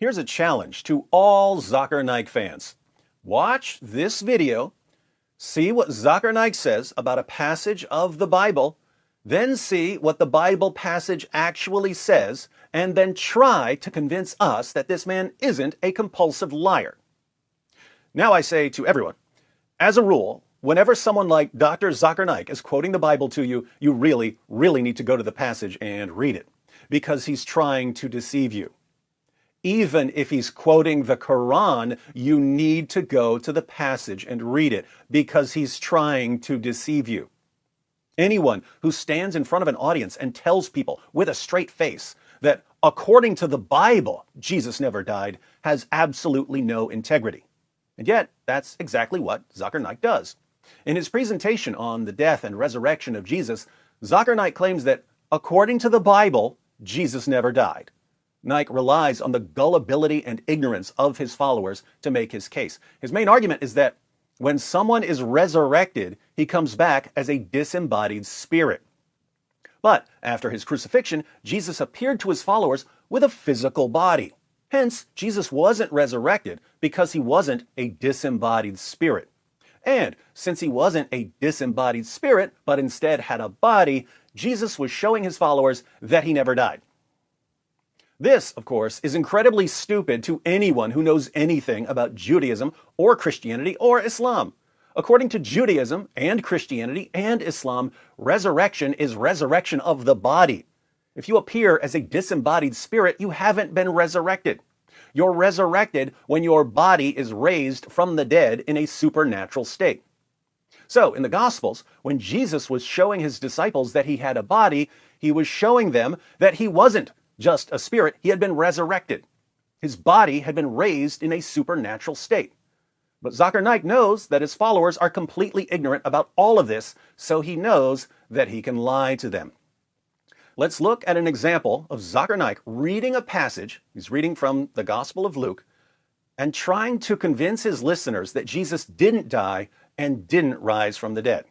Here's a challenge to all Zakir Naik fans. Watch this video, see what Zakir Naik says about a passage of the Bible, then see what the Bible passage actually says, and then try to convince us that this man isn't a compulsive liar. Now I say to everyone, as a rule, whenever someone like Dr. Zakir Naik is quoting the Bible to you, you really, really need to go to the passage and read it, because he's trying to deceive you even if he's quoting the Quran, you need to go to the passage and read it because he's trying to deceive you. Anyone who stands in front of an audience and tells people with a straight face that according to the Bible, Jesus never died has absolutely no integrity. And yet, that's exactly what Naik does. In his presentation on the death and resurrection of Jesus, Naik claims that according to the Bible, Jesus never died. Naik relies on the gullibility and ignorance of his followers to make his case. His main argument is that when someone is resurrected, he comes back as a disembodied spirit. But after his crucifixion, Jesus appeared to his followers with a physical body. Hence, Jesus wasn't resurrected because he wasn't a disembodied spirit. And since he wasn't a disembodied spirit, but instead had a body, Jesus was showing his followers that he never died. This, of course, is incredibly stupid to anyone who knows anything about Judaism or Christianity or Islam. According to Judaism and Christianity and Islam, resurrection is resurrection of the body. If you appear as a disembodied spirit, you haven't been resurrected. You're resurrected when your body is raised from the dead in a supernatural state. So, in the Gospels, when Jesus was showing his disciples that he had a body, he was showing them that he wasn't just a spirit, he had been resurrected. His body had been raised in a supernatural state. But Zakir Naik knows that his followers are completely ignorant about all of this, so he knows that he can lie to them. Let's look at an example of Zakir Naik reading a passage, he's reading from the Gospel of Luke, and trying to convince his listeners that Jesus didn't die and didn't rise from the dead.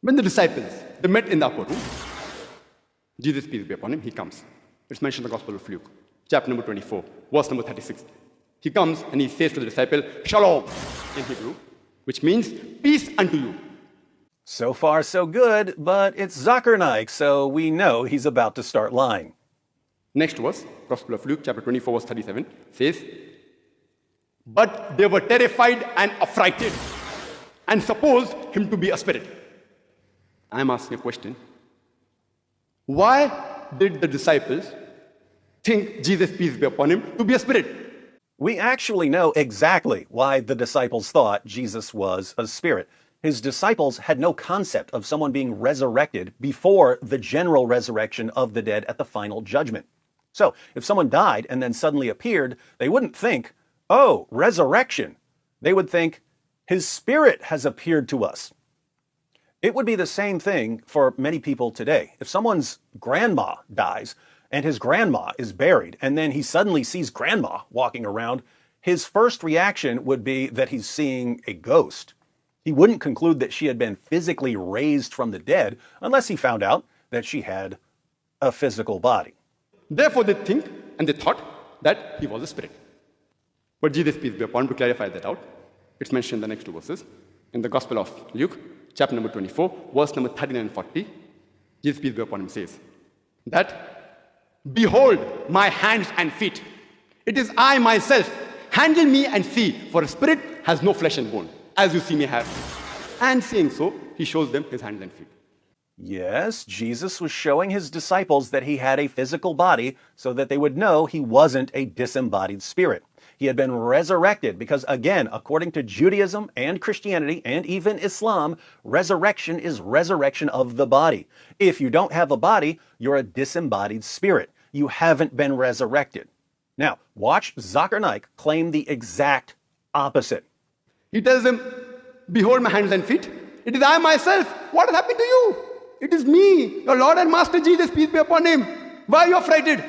When the disciples they met in the upper room, Jesus, peace be upon him, he comes. It's mentioned in the Gospel of Luke, chapter number 24, verse number 36. He comes and he says to the disciple, Shalom, in Hebrew, which means peace unto you. So far, so good, but it's Zakir so we know he's about to start lying. Next verse, Gospel of Luke, chapter 24, verse 37, says, But they were terrified and affrighted and supposed him to be a spirit. I'm asking a question. Why did the disciples think Jesus, peace be upon him, to be a spirit. We actually know exactly why the disciples thought Jesus was a spirit. His disciples had no concept of someone being resurrected before the general resurrection of the dead at the final judgment. So, if someone died and then suddenly appeared, they wouldn't think, oh, resurrection. They would think, his spirit has appeared to us. It would be the same thing for many people today. If someone's grandma dies, and his grandma is buried, and then he suddenly sees grandma walking around, his first reaction would be that he's seeing a ghost. He wouldn't conclude that she had been physically raised from the dead unless he found out that she had a physical body. Therefore, they think and they thought that he was a spirit. But Jesus, peace be upon, to clarify that out, it's mentioned in the next two verses. In the Gospel of Luke, chapter number 24, verse number 39 and 40, Jesus, peace be upon him, says that Behold my hands and feet. It is I myself. Handle me and see, for a spirit has no flesh and bone, as you see me have. And saying so, he shows them his hands and feet. Yes, Jesus was showing his disciples that he had a physical body so that they would know he wasn't a disembodied spirit. He had been resurrected because, again, according to Judaism and Christianity and even Islam, resurrection is resurrection of the body. If you don't have a body, you're a disembodied spirit. You haven't been resurrected. Now, watch Zakir Naik claim the exact opposite. He tells them, Behold my hands and feet. It is I myself. What has happened to you? It is me, your Lord and Master Jesus, peace be upon him. Why are you afraid?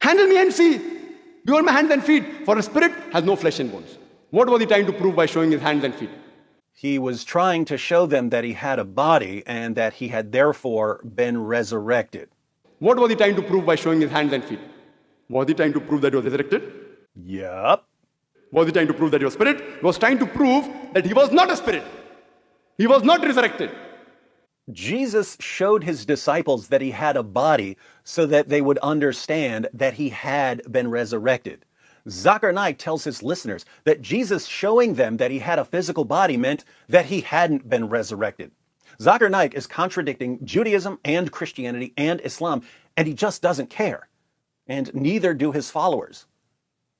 Handle me and see. Behold my hands and feet, for a spirit has no flesh and bones. What was he trying to prove by showing his hands and feet? He was trying to show them that he had a body and that he had therefore been resurrected. What was he trying to prove by showing his hands and feet? Was he trying to prove that he was resurrected? Yup. Was he trying to prove that he was spirit? He was trying to prove that he was not a spirit. He was not resurrected. Jesus showed his disciples that he had a body so that they would understand that he had been resurrected. Zakir Naik tells his listeners that Jesus showing them that he had a physical body meant that he hadn't been resurrected. Zakir Naik is contradicting Judaism and Christianity and Islam, and he just doesn't care. And neither do his followers.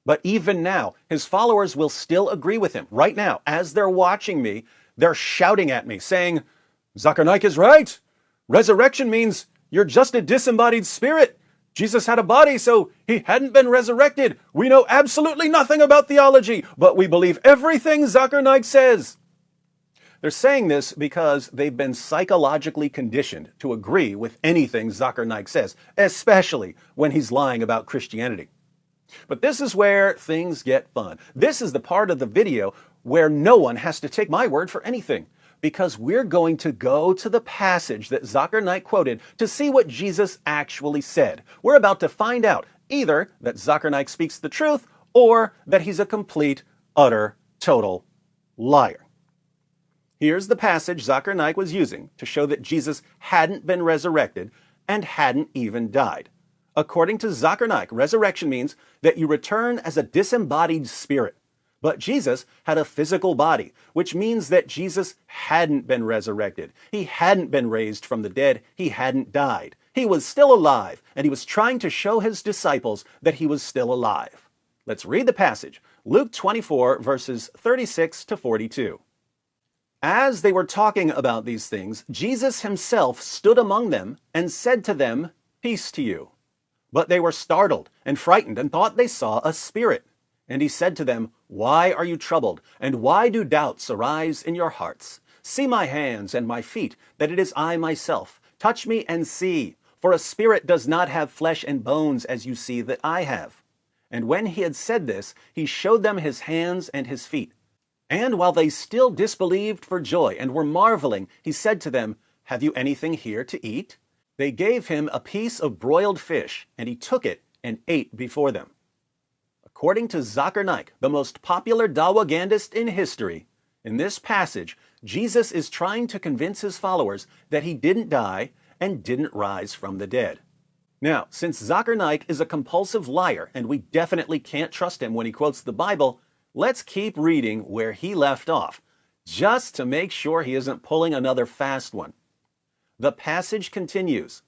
But even now, his followers will still agree with him. Right now, as they're watching me, they're shouting at me, saying, Zakir is right. Resurrection means you're just a disembodied spirit. Jesus had a body, so he hadn't been resurrected. We know absolutely nothing about theology, but we believe everything Zakir says. They're saying this because they've been psychologically conditioned to agree with anything Zakir says, especially when he's lying about Christianity. But this is where things get fun. This is the part of the video where no one has to take my word for anything because we're going to go to the passage that Zakir Naik quoted to see what Jesus actually said. We're about to find out either that Zakir Naik speaks the truth or that he's a complete, utter, total liar. Here's the passage Zakir Naik was using to show that Jesus hadn't been resurrected and hadn't even died. According to Zakir Naik, resurrection means that you return as a disembodied spirit. But Jesus had a physical body, which means that Jesus hadn't been resurrected. He hadn't been raised from the dead. He hadn't died. He was still alive, and he was trying to show his disciples that he was still alive. Let's read the passage Luke 24, verses 36 to 42. As they were talking about these things, Jesus himself stood among them and said to them, Peace to you. But they were startled and frightened and thought they saw a spirit. And he said to them, Why are you troubled? And why do doubts arise in your hearts? See my hands and my feet, that it is I myself. Touch me and see, for a spirit does not have flesh and bones as you see that I have. And when he had said this, he showed them his hands and his feet. And while they still disbelieved for joy and were marveling, he said to them, Have you anything here to eat? They gave him a piece of broiled fish, and he took it and ate before them. According to Zakir Naik, the most popular Dawagandist in history, in this passage, Jesus is trying to convince his followers that he didn't die and didn't rise from the dead. Now, since Zakir Naik is a compulsive liar and we definitely can't trust him when he quotes the Bible, let's keep reading where he left off, just to make sure he isn't pulling another fast one. The passage continues.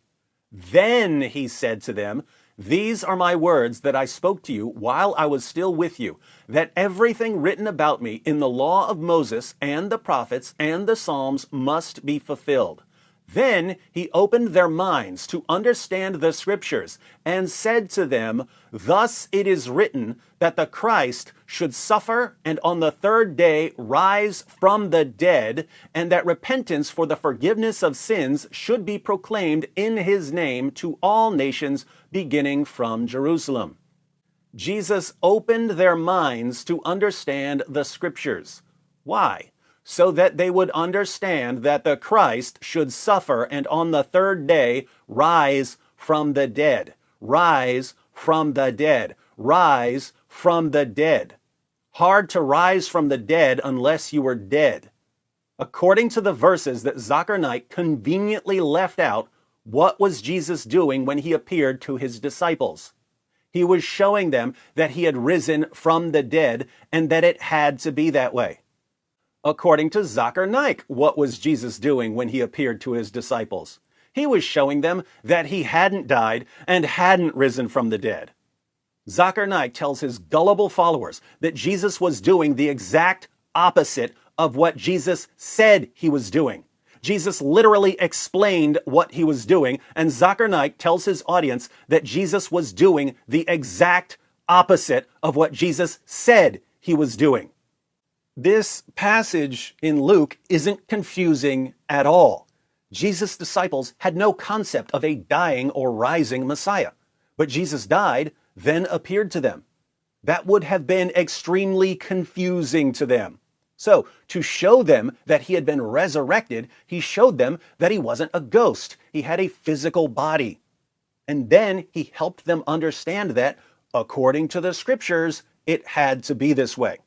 Then he said to them, these are my words that I spoke to you while I was still with you, that everything written about me in the law of Moses and the prophets and the Psalms must be fulfilled. Then he opened their minds to understand the scriptures and said to them, Thus it is written that the Christ should suffer and on the third day rise from the dead, and that repentance for the forgiveness of sins should be proclaimed in his name to all nations, beginning from Jerusalem. Jesus opened their minds to understand the scriptures. Why? So that they would understand that the Christ should suffer and on the third day rise from the dead. Rise from the dead. Rise from the dead. Hard to rise from the dead unless you were dead. According to the verses that Zakir Naik conveniently left out, what was Jesus doing when he appeared to his disciples? He was showing them that he had risen from the dead and that it had to be that way. According to Zakir Naik, what was Jesus doing when he appeared to his disciples? He was showing them that he hadn't died and hadn't risen from the dead. Zakir Naik tells his gullible followers that Jesus was doing the exact opposite of what Jesus said he was doing. Jesus literally explained what he was doing, and Zakir Naik tells his audience that Jesus was doing the exact opposite of what Jesus said he was doing. This passage in Luke isn't confusing at all. Jesus' disciples had no concept of a dying or rising Messiah, but Jesus died, then appeared to them. That would have been extremely confusing to them. So, to show them that he had been resurrected, he showed them that he wasn't a ghost. He had a physical body. And then he helped them understand that according to the scriptures, it had to be this way.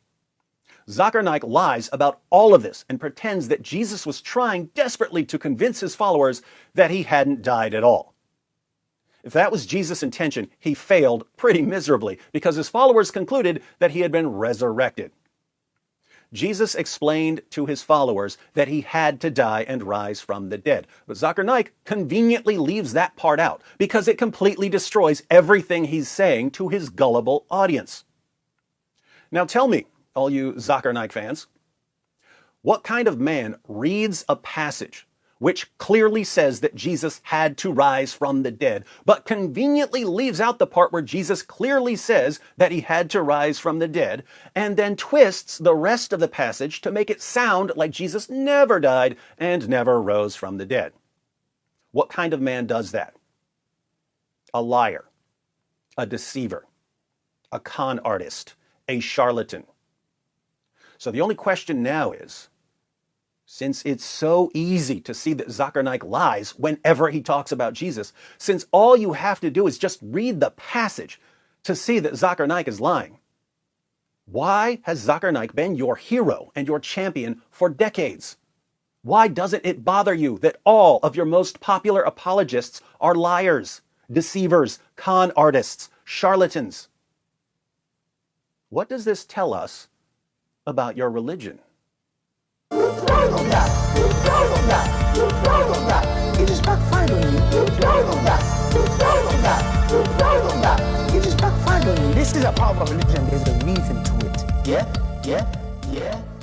Zakir lies about all of this and pretends that Jesus was trying desperately to convince his followers that he hadn't died at all. If that was Jesus' intention, he failed pretty miserably because his followers concluded that he had been resurrected. Jesus explained to his followers that he had to die and rise from the dead. But Zakir conveniently leaves that part out because it completely destroys everything he's saying to his gullible audience. Now tell me, all you Zakir Naik fans, what kind of man reads a passage which clearly says that Jesus had to rise from the dead, but conveniently leaves out the part where Jesus clearly says that he had to rise from the dead, and then twists the rest of the passage to make it sound like Jesus never died and never rose from the dead. What kind of man does that? A liar, a deceiver, a con artist, a charlatan. So the only question now is, since it's so easy to see that Zakir lies whenever he talks about Jesus, since all you have to do is just read the passage to see that Zakir is lying, why has Zakir been your hero and your champion for decades? Why doesn't it bother you that all of your most popular apologists are liars, deceivers, con artists, charlatans? What does this tell us about your religion? It just backfired on you. It just backfired on you. This is a part of religion. There's a reason to it. Yeah? Yeah? Yeah?